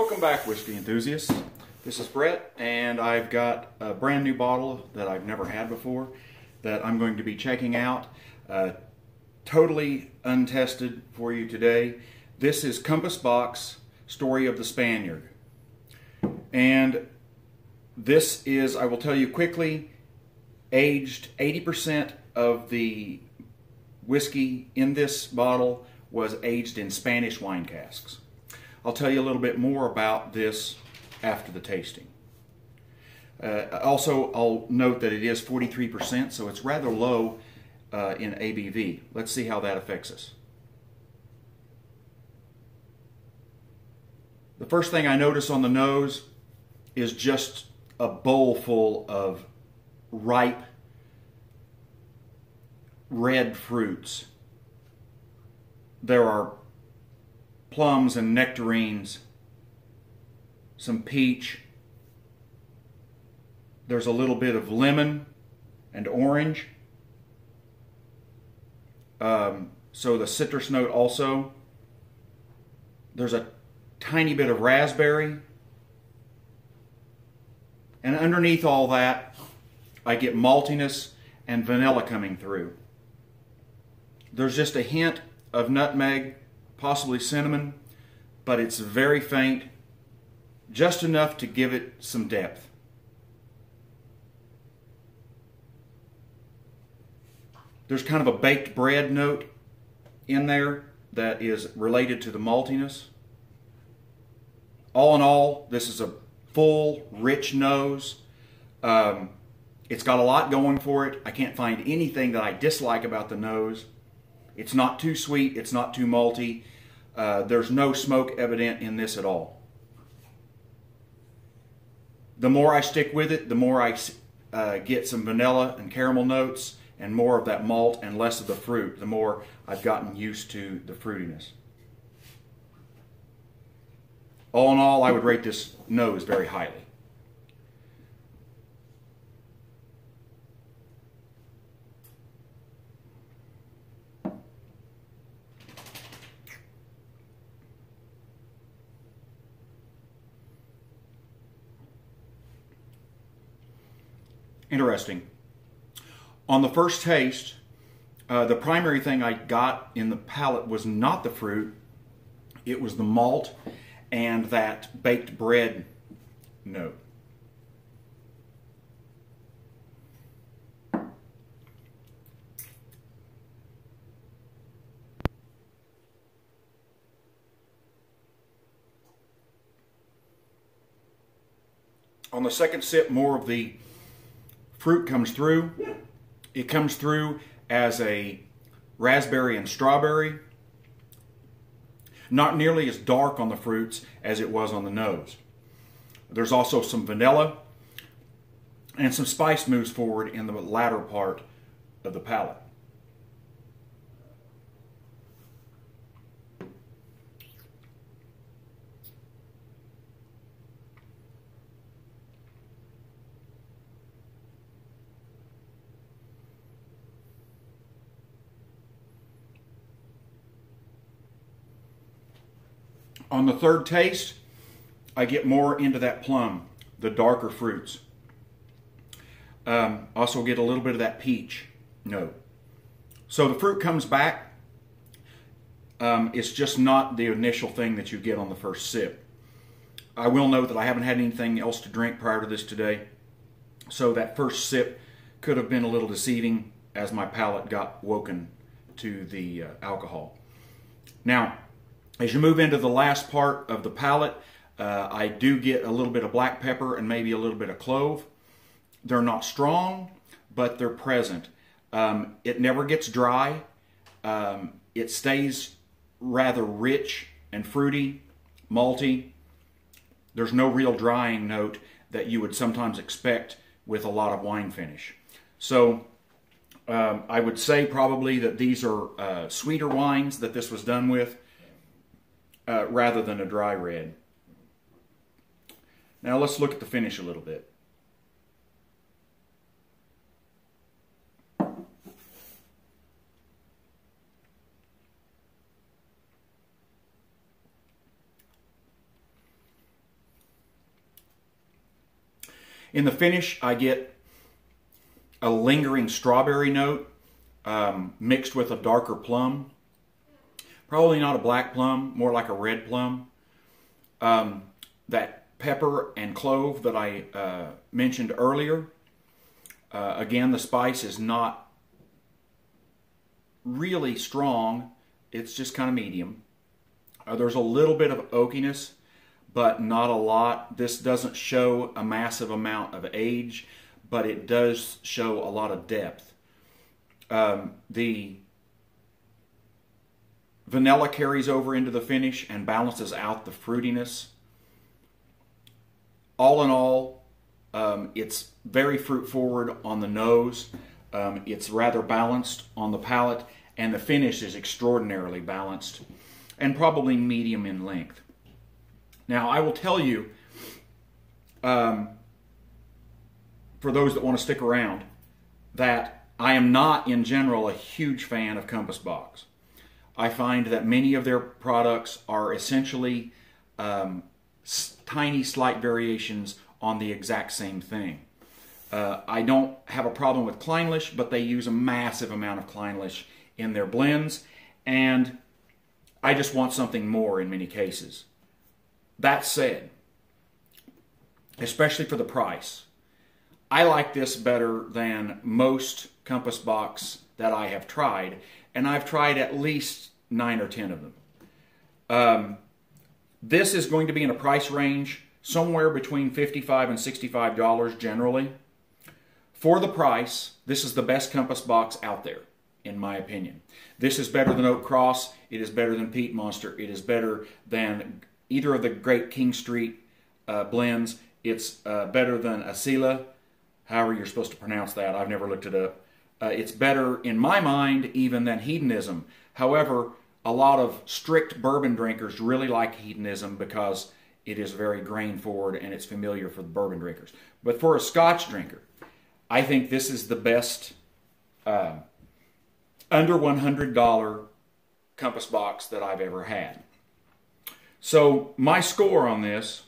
Welcome back, whiskey enthusiasts. This is Brett, and I've got a brand new bottle that I've never had before that I'm going to be checking out. Uh, totally untested for you today. This is Compass Box Story of the Spaniard. And this is, I will tell you quickly, aged 80% of the whiskey in this bottle was aged in Spanish wine casks. I'll tell you a little bit more about this after the tasting. Uh, also, I'll note that it is 43%, so it's rather low uh, in ABV. Let's see how that affects us. The first thing I notice on the nose is just a bowl full of ripe red fruits. There are plums and nectarines, some peach. There's a little bit of lemon and orange. Um, so the citrus note also. There's a tiny bit of raspberry. And underneath all that, I get maltiness and vanilla coming through. There's just a hint of nutmeg possibly cinnamon, but it's very faint, just enough to give it some depth. There's kind of a baked bread note in there that is related to the maltiness. All in all, this is a full, rich nose. Um, it's got a lot going for it. I can't find anything that I dislike about the nose. It's not too sweet, it's not too malty. Uh, there's no smoke evident in this at all. The more I stick with it, the more I uh, get some vanilla and caramel notes and more of that malt and less of the fruit, the more I've gotten used to the fruitiness. All in all, I would rate this nose very highly. Interesting. On the first taste, uh, the primary thing I got in the palate was not the fruit, it was the malt and that baked bread note. On the second sip, more of the fruit comes through. It comes through as a raspberry and strawberry. Not nearly as dark on the fruits as it was on the nose. There's also some vanilla and some spice moves forward in the latter part of the palate. On the third taste, I get more into that plum, the darker fruits. Um, also get a little bit of that peach note. So the fruit comes back. Um, it's just not the initial thing that you get on the first sip. I will note that I haven't had anything else to drink prior to this today. So that first sip could have been a little deceiving as my palate got woken to the uh, alcohol. Now, as you move into the last part of the palate, uh, I do get a little bit of black pepper and maybe a little bit of clove. They're not strong, but they're present. Um, it never gets dry. Um, it stays rather rich and fruity, malty. There's no real drying note that you would sometimes expect with a lot of wine finish. So um, I would say probably that these are uh, sweeter wines that this was done with uh, rather than a dry red. Now let's look at the finish a little bit. In the finish, I get a lingering strawberry note um, mixed with a darker plum. Probably not a black plum, more like a red plum. Um, that pepper and clove that I uh, mentioned earlier. Uh, again, the spice is not really strong. It's just kind of medium. Uh, there's a little bit of oakiness, but not a lot. This doesn't show a massive amount of age, but it does show a lot of depth. Um, the vanilla carries over into the finish and balances out the fruitiness. All in all, um, it's very fruit forward on the nose. Um, it's rather balanced on the palate, and the finish is extraordinarily balanced and probably medium in length. Now, I will tell you, um, for those that want to stick around, that I am not in general a huge fan of Compass Box. I find that many of their products are essentially um, tiny, slight variations on the exact same thing. Uh, I don't have a problem with Clynelish, but they use a massive amount of Clynelish in their blends, and I just want something more in many cases. That said, especially for the price, I like this better than most Compass Box that I have tried, and I've tried at least nine or ten of them. Um, this is going to be in a price range somewhere between 55 and $65 generally. For the price, this is the best compass box out there, in my opinion. This is better than Oak Cross. It is better than Peat Monster. It is better than either of the great King Street uh, blends. It's uh, better than Asyla, however you're supposed to pronounce that. I've never looked it up. Uh, it's better, in my mind, even than Hedonism. However, a lot of strict bourbon drinkers really like Hedonism because it is very grain forward and it's familiar for the bourbon drinkers. But for a Scotch drinker, I think this is the best uh, under $100 compass box that I've ever had. So my score on this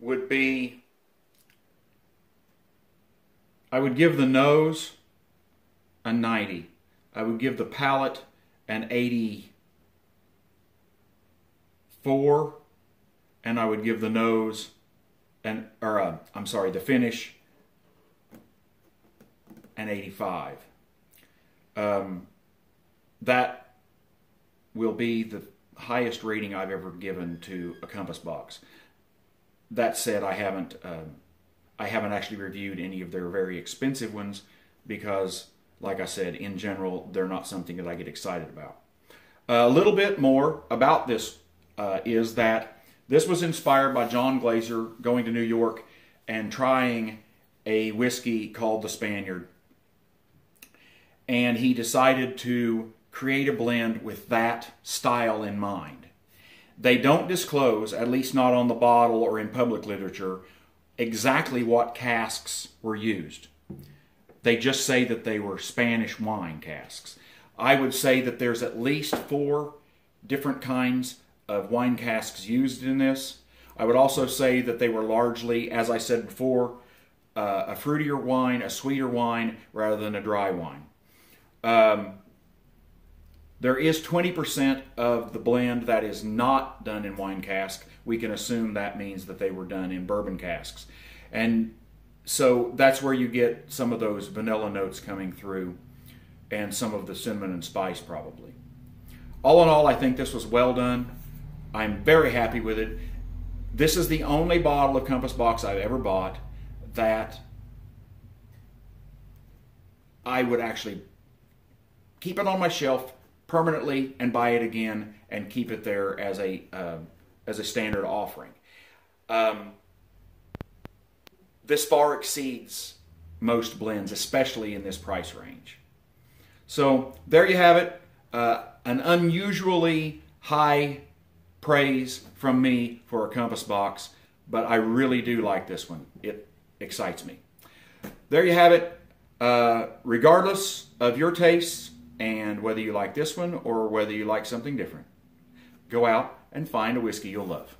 would be I would give the nose a 90. I would give the palate an 84, and I would give the nose, and or uh, I'm sorry, the finish, an 85. Um, that will be the highest rating I've ever given to a compass box. That said, I haven't um, I haven't actually reviewed any of their very expensive ones because, like I said, in general, they're not something that I get excited about. A little bit more about this uh, is that this was inspired by John Glaser going to New York and trying a whiskey called the Spaniard. And he decided to create a blend with that style in mind. They don't disclose, at least not on the bottle or in public literature, exactly what casks were used. They just say that they were Spanish wine casks. I would say that there's at least four different kinds of wine casks used in this. I would also say that they were largely, as I said before, uh, a fruitier wine, a sweeter wine, rather than a dry wine. Um, there is 20% of the blend that is not done in wine cask. We can assume that means that they were done in bourbon casks. And so that's where you get some of those vanilla notes coming through and some of the cinnamon and spice probably. All in all, I think this was well done. I'm very happy with it. This is the only bottle of Compass Box I've ever bought that I would actually keep it on my shelf permanently and buy it again and keep it there as a uh, as a standard offering. Um, this far exceeds most blends, especially in this price range. So there you have it. Uh, an unusually high praise from me for a compass box, but I really do like this one. It excites me. There you have it. Uh, regardless of your tastes and whether you like this one or whether you like something different, go out and find a whiskey you'll love.